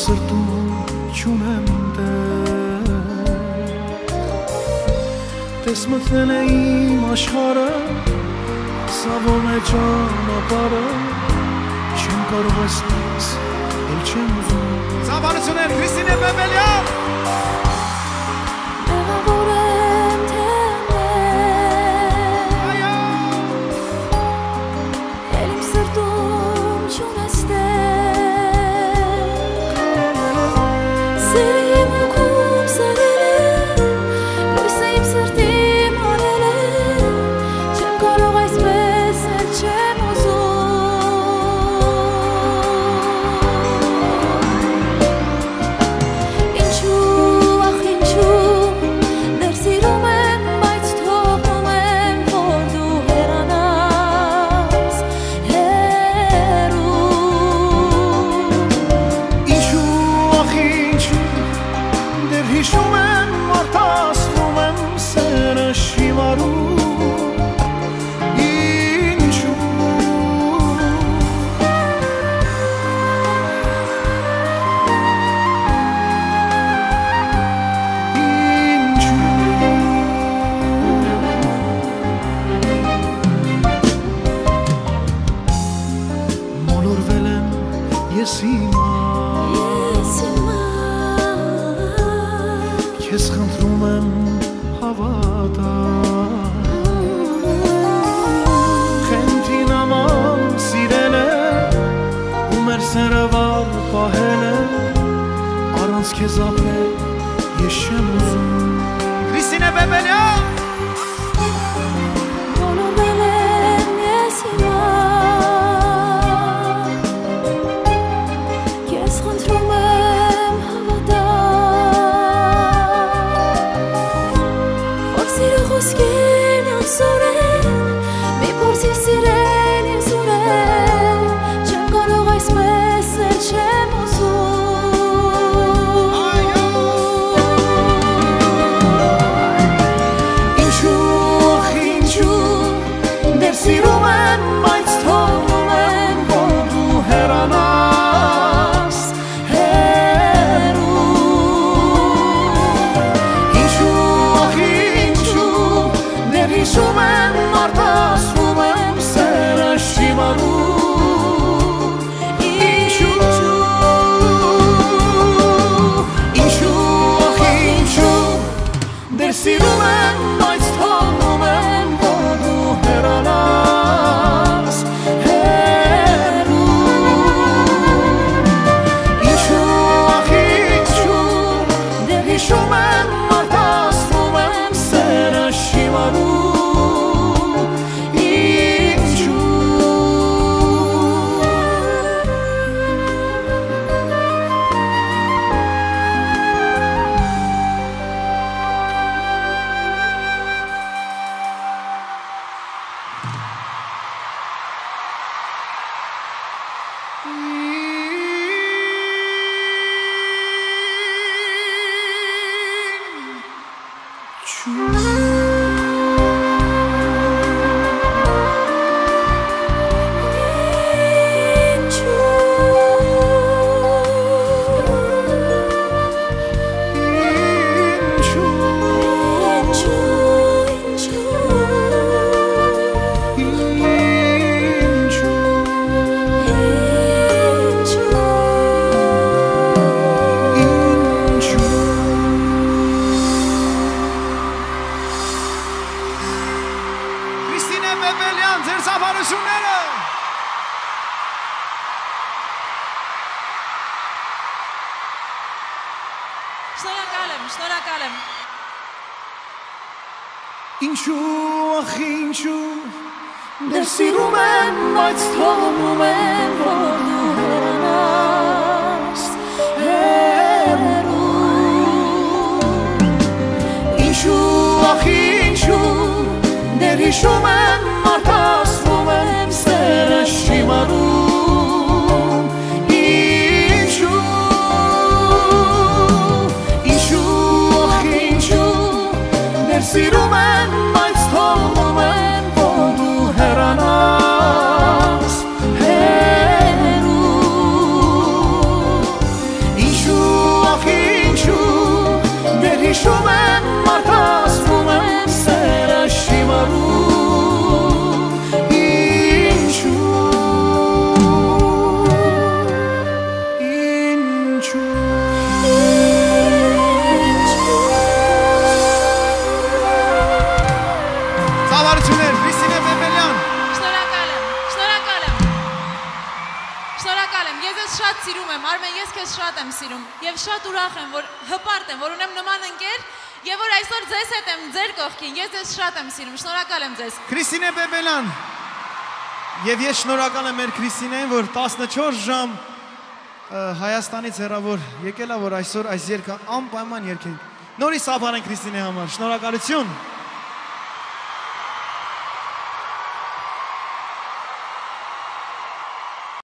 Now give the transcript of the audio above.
սրտում չունեմ տեղ Տես մտնել է իմ աշխարը Սավոն է ճանապարը Չեմ կարող այսպես, էլ չեմ ուզում Ծավարություններ Քրիստին է բեմելյան ես հիմա ես հիմա քեզ խնդրում եմ հավատա քենտին աման սիրել է ու մեր սերը վար պահել է առանց քեզ ապրել ես չեմ ուզում Քրիստինե Բեբելյան one կործավարությունները։ Շնորհակալ եմ, շնորհակալ եմ։ Ինչու, ախ ինչու Դեր սիրում եմ, բայց թողում եմ, որ դու հեռանաս հեռերում Ինչու, ախ ինչու, դեր հիշում եմ շատ եմ սիրում եւ շատ ուրախ եմ, որ հպարտ եմ, որ ունեմ նման ընկեր եւ որ այսօր ձեզ հետ եմ ձեր կողքին։ Ես ձեզ շատ եմ սիրում։ Շնորհակալ եմ ձեզ։ Քրիստինե Բեբելյան։ Եվ ես շնորհակալ եմ մեր Քրիստինեին, որ 14 ժամ Հայաստանից հեռավոր եկել է, որ այսօր այս երգը անպայման երգենք։ Նորից աբարեն Քրիստինե համար։ Շնորհակալություն։